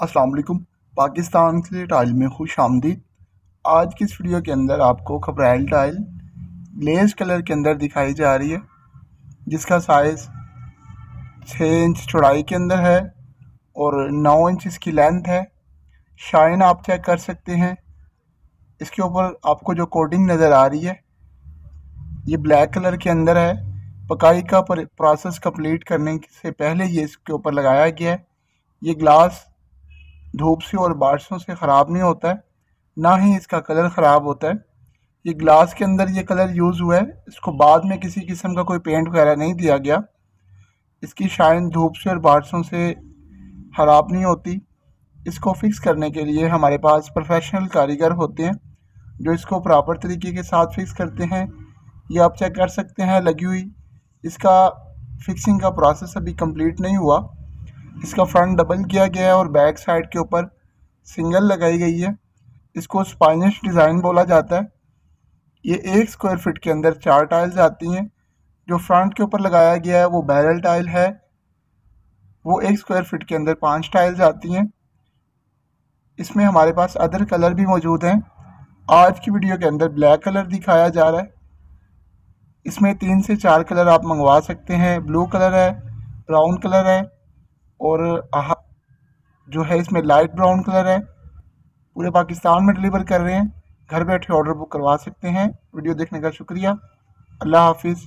अस्सलाम वालेकुम पाकिस्तान से टाइल में खुश आमदीद। आज की इस वीडियो के अंदर आपको खबराइल टाइल ग्लेज कलर के अंदर दिखाई जा रही है, जिसका साइज़ छः इंच चौड़ाई के अंदर है और नौ इंच इसकी लेंथ है। शाइन आप चेक कर सकते हैं। इसके ऊपर आपको जो कोटिंग नज़र आ रही है, ये ब्लैक कलर के अंदर है। पकाई का प्रोसेस कंप्लीट करने से पहले ये इसके ऊपर लगाया गया है। ये ग्लास धूप से और बारिशों से ख़राब नहीं होता है, ना ही इसका कलर ख़राब होता है। ये ग्लास के अंदर ये कलर यूज़ हुआ है, इसको बाद में किसी किस्म का कोई पेंट वगैरह नहीं दिया गया। इसकी शाइन धूप से और बारिशों से ख़राब नहीं होती। इसको फिक्स करने के लिए हमारे पास प्रोफेशनल कारीगर होते हैं, जो इसको प्रॉपर तरीके के साथ फिक्स करते हैं। ये आप चेक कर सकते हैं, लगी हुई। इसका फिक्सिंग का प्रोसेस अभी कंप्लीट नहीं हुआ। इसका फ्रंट डबल किया गया है और बैक साइड के ऊपर सिंगल लगाई गई है। इसको स्पाइनिश डिज़ाइन बोला जाता है। ये एक स्क्वायर फिट के अंदर चार टाइल्स आती हैं। जो फ्रंट के ऊपर लगाया गया है, वो बैरल टाइल है। वो एक स्क्वायर फिट के अंदर पाँच टाइल्स आती हैं। इसमें हमारे पास अदर कलर भी मौजूद हैं। आज की वीडियो के अंदर ब्लैक कलर दिखाया जा रहा है। इसमें तीन से चार कलर आप मंगवा सकते हैं। ब्लू कलर है ब्राउन कलर है और जो है इसमें लाइट ब्राउन कलर है। पूरे पाकिस्तान में डिलीवर कर रहे हैं। घर बैठे ऑर्डर बुक करवा सकते हैं। वीडियो देखने का शुक्रिया। अल्लाह हाफिज़।